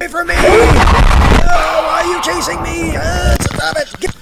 Wait for me! Oh, why are you chasing me? Uh, stop it! Get-